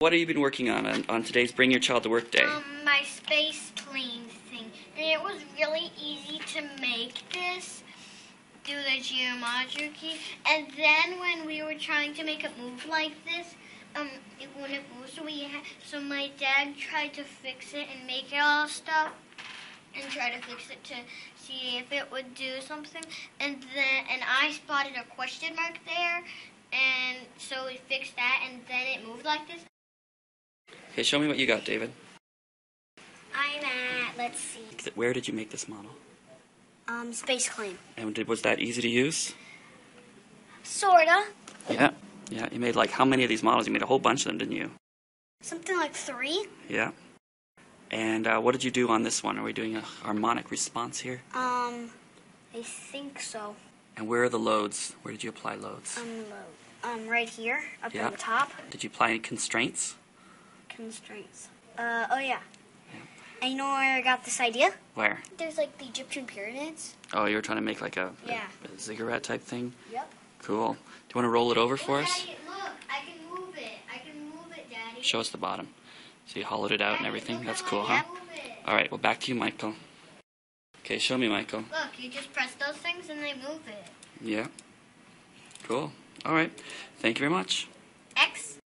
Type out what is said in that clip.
What have you been working on, on on today's Bring Your Child to Work Day? Um, my space plane thing, and it was really easy to make this do the geometry. And then when we were trying to make it move like this, um, it wouldn't move. So we so my dad tried to fix it and make it all stuff, and try to fix it to see if it would do something. And then and I spotted a question mark there, and so we fixed that, and then it moved like this. Okay, show me what you got, David. I'm at let's see, Where did you make this model? um, SpaceClaim. And did, was that easy to use? Sorta. Yeah. Yeah, you made like how many of these models? You made a whole bunch of them, didn't you? Something like three. Yeah. And uh, what did you do on this one? Are we doing a harmonic response here? Um, I think so. And where are the loads? Where did you apply loads? Um, um, right here, up Yeah. on the top. Did you apply any constraints? Constraints. Uh, oh yeah. Yeah. And you know where I got this idea? Where? There's like the Egyptian pyramids. Oh, you were trying to make like a, Yeah. a, a ziggurat type thing? Yep. Cool. Do you want to roll it over for us? look, I can move it. I can move it, Daddy. Show us the bottom. So you hollowed it out and everything. That's cool, huh? All right, well, back to you, Michael. Okay, show me, Michael. Look, you just press those things and they move it. Yeah. Cool. All right. Thank you very much. X